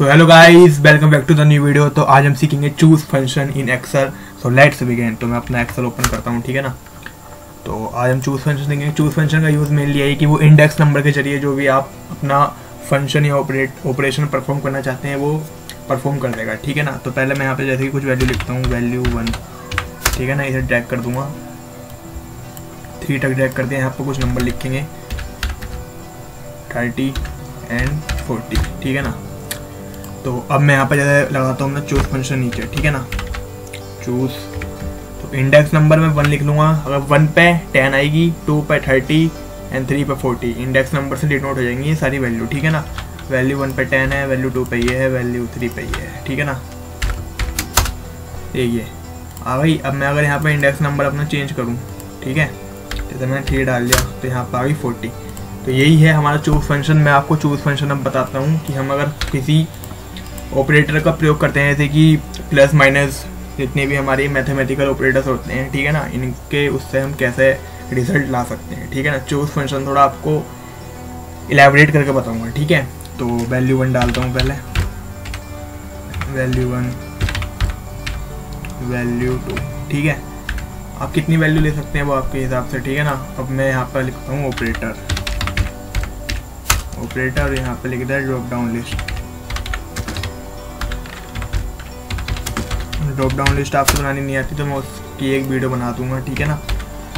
So hello guys welcome back to the new video तो आज हम सीखेंगे choose function in excel so let's begin तो मैं अपना एक्सेल ओपन करता हूँ, ठीक है ना? तो आज हम चूज़ फ़ंक्शन देखेंगे चूज़ फ़ंक्शन का यूज़ मेनली है कि वो इंडेक्स नंबर के ज़रिए जो भी आप अपना फ़ंक्शन या ऑपरेट ऑपरेशन परफॉर्म करना चाहते हैं, वो परफॉर्म कर देगा, ठीक है ना? तो पहले मैं यहाँ पे जैसे कि कुछ वैल्यू लिखता हूँ वैल्यू वन ठीक है ना? इसे ड्रैग कर दूँगा। थ्री तक ड्रैग कर दिया, यहाँ पर कुछ नंबर लिखेंगे। थर्टी एंड फोर्टी ठीक है ना? तो अब मैं यहाँ पर जैसे लगाता हूँ अपना चूज़ फ़ंक्शन नीचे, ठीक है ना? चूज़ तो इंडेक्स नंबर में वन लिख लूँगा। अगर वन पे टेन आएगी टू पे थर्टी एंड थ्री पे फोर्टी इंडेक्स नंबर से डिनोट हो जाएँगी ये सारी वैल्यू ठीक है ना? वैल्यू वन पे टेन है वैल्यू टू पे ये है वैल्यू थ्री पे ये है, ठीक है ना? ये आ गई अब मैं अगर यहाँ पे इंडेक्स नंबर अपना चेंज करूँ, ठीक है? जैसे मैंने थ्री डाल दिया तो यहाँ पर आ गई फोर्टी तो यही है हमारा चूज़ फ़ंक्शन मैं आपको चूज़ फ़ंक्शन अब बताता हूँ कि हम अगर किसी ऑपरेटर का प्रयोग करते हैं, जैसे कि प्लस माइनस जितने भी हमारे मैथमेटिकल ऑपरेटर्स होते हैं, ठीक है ना? इनके उससे हम कैसे रिज़ल्ट ला सकते हैं, ठीक है ना? चूज़ फ़ंक्शन थोड़ा आपको इलेबरेट करके बताऊँगा, ठीक है? तो वैल्यू वन डालता हूँ पहले। वैल्यू वन वैल्यू टू ठीक है? आप कितनी वैल्यू ले सकते हैं वो आपके हिसाब से, ठीक है ना? अब मैं यहाँ पर लिखता हूँ ऑपरेटर ऑपरेटर यहाँ पर लिख दिया drop down list drop down list आपको बनानी नहीं आती तो मैं उसकी एक वीडियो बना दूँगा, ठीक है ना?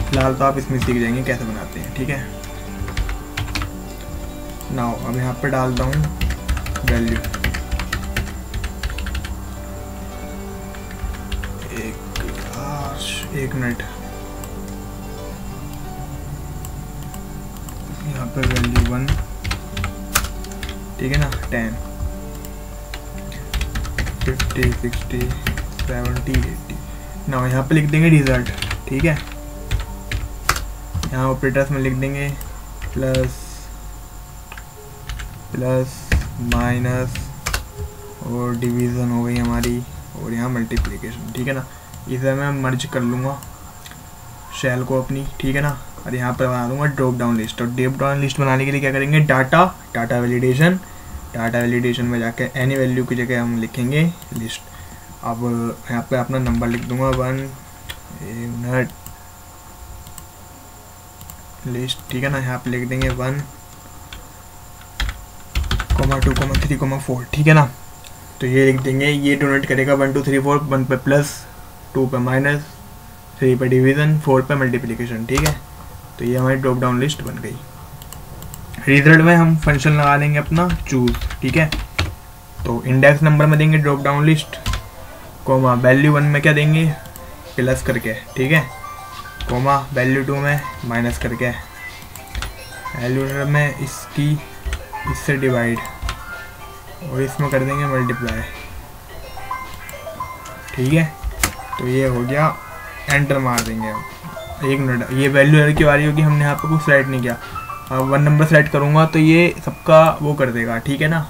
फ़िलहाल तो आप इसमें सीख जाएँगे कैसे बनाते हैं, ठीक है? नाउ अब यहाँ पर डालता हूँ वैल्यू एक एक मिनट यहाँ पर वैल्यू वन ठीक है ना? Ten fifty sixty seventy eighty ना यहाँ पे लिख देंगे रिज़ल्ट ठीक है? यहाँ ऑपरेटर्स में लिख देंगे प्लस प्लस माइनस और डिवीज़न हो गई हमारी, और यहाँ मल्टीप्लिकेशन ठीक है ना? इसे मैं मर्ज कर लूँगा शेल को अपनी, ठीक है ना? और यहाँ पर बना दूँगा ड्रॉप डाउन लिस्ट और ड्रॉप डाउन लिस्ट बनाने के लिए क्या करेंगे? Data data validation data validation में जाकर एनी वैल्यू की जगह हम लिखेंगे लिस्ट अब, यहाँ पे अपना नंबर लिख दूँगा वन मिनट लिस्ट ठीक है ना? यहाँ पे लिख देंगे one comma two comma three comma four ठीक है ना? तो ये लिख देंगे, ये डोनेट करेगा one two three four one पे प्लस टू पे माइनस थ्री पे डिवीज़न फोर पे मल्टीप्लिकेशन ठीक है? तो ये हमारी ड्रॉप डाउन लिस्ट बन गई। रिज़ल्ट में हम फ़ंक्शन लगा देंगे अपना चूज़ ठीक है? तो इंडेक्स नंबर में देंगे drop down list comma value one में क्या देंगे? प्लस करके, ठीक है? कोमा वैल्यू टू में माइनस करके। वैल्यू में इसकी, इससे डिवाइड और इसमें कर देंगे मल्टीप्लाई ठीक है? तो ये हो गया एंटर मार देंगे एक मिनट, ये वैल्यू एरर की बारी होगी, हमने यहाँ पर कुछ सेलेक्ट नहीं किया। अब वन नंबर सेलेक्ट करूँगा तो ये सबका वो कर देगा, ठीक है ना?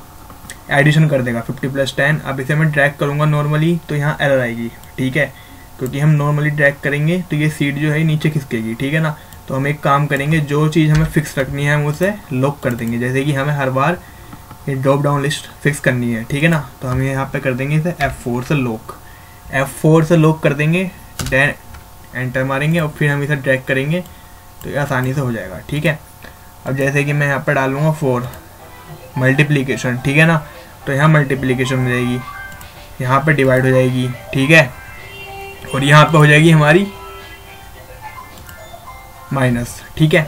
एडिशन कर देगा फिफ्टी प्लस टेन अब इसे मैं ड्रैग करूँगा नॉर्मली तो यहाँ एरर आएगी, ठीक है? क्योंकि हम नॉर्मली ड्रैग करेंगे तो ये सीट जो है नीचे खिसकेगी, ठीक है ना? तो हम एक काम करेंगे, जो चीज़ हमें फिक्स रखनी है, हम उसे लॉक कर देंगे। जैसे कि हमें हर बार ये ड्रॉप डाउन लिस्ट फिक्स करनी है, ठीक है ना? तो हम यहाँ पे कर देंगे इसे एफ़ फोर से लॉक एफ़ फोर से लॉक कर देंगे देन एंटर मारेंगे, और फिर हम इसे ड्रैग करेंगे तो ये आसानी से हो जाएगा, ठीक है? अब जैसे कि मैं यहाँ पर डालूँगा फोर मल्टीप्लीकेशन ठीक है ना? तो यहाँ मल्टीप्लीकेशन हो जाएगी। यहाँ पे डिवाइड हो जाएगी, ठीक है? और यहाँ पे हो जाएगी हमारी माइनस ठीक है?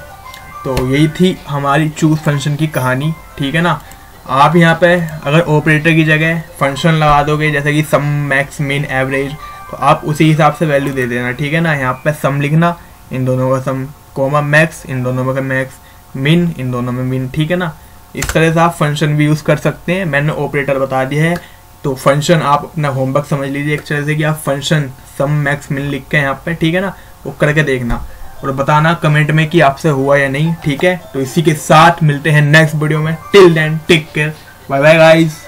तो यही थी हमारी चूज़ फ़ंक्शन की कहानी, ठीक है ना? आप यहाँ पे अगर ऑपरेटर की जगह फ़ंक्शन लगा दोगे, जैसे कि सम मैक्स मिन एवरेज तो आप उसी हिसाब से वैल्यू दे देना, ठीक है ना? यहाँ पे सम लिखना, इन दोनों का सम कोमा मैक्स इन दोनों का मैक्स मिन इन दोनों में मिन ठीक है ना? इस तरह से आप फ़ंक्शन भी यूज़ कर सकते हैं। मैंने ऑपरेटर बता दिया है। तो फ़ंक्शन आप अपना होमवर्क समझ लीजिए। एक तरह से कि आप फ़ंक्शन सम मैक्स मिन लिख के यहाँ पे, ठीक है ना? वो करके देखना। और बताना कमेंट में कि आपसे हुआ या नहीं, ठीक है? तो इसी के साथ मिलते हैं नेक्स्ट वीडियो में। Till then take care bye bye guys